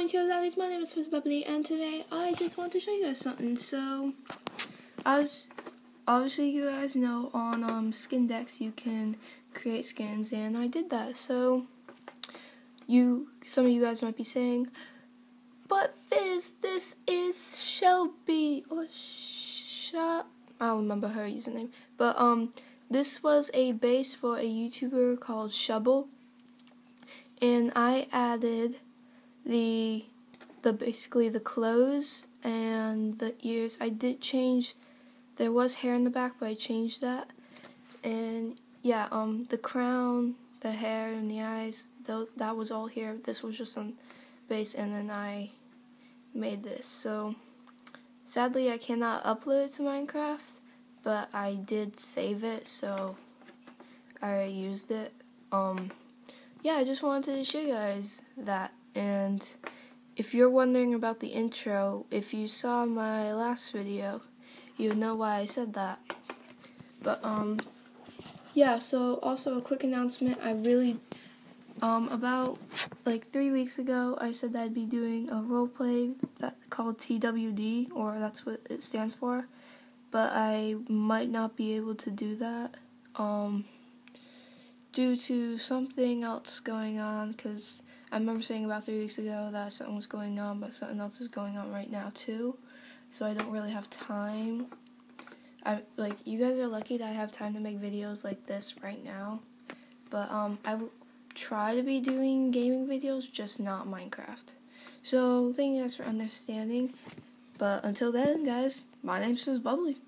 Konnichiwa ladies, my name is Fizz Bubbly and today I just want to show you guys something. So, as obviously you guys know on um, Skindex you can create skins and I did that. So, you some of you guys might be saying, but Fizz, this is Shelby or Shop. I don't remember her username, but um, this was a base for a YouTuber called Shubble, and I added the the basically the clothes and the ears. I did change. There was hair in the back, but I changed that. And yeah, um, the crown, the hair, and the eyes. Th- that was all here. This was just some base, and then I made this. So sadly, I cannot upload it to Minecraft, but I did save it, so I used it. Um, yeah, I just wanted to show you guys that. And if you're wondering about the intro, if you saw my last video, you know why I said that. But, um, yeah, so also a quick announcement. I really, um, about like three weeks ago, I said that I'd be doing a roleplay that called TWD, or that's what it stands for. But I might not be able to do that, um, due to something else going on, because I remember saying about three weeks ago that something was going on, but something else is going on right now too. So I don't really have time. I like you guys are lucky that I have time to make videos like this right now. But um, I try to be doing gaming videos, just not Minecraft. So thank you guys for understanding. But until then, guys, my name's Fizz Bubbly.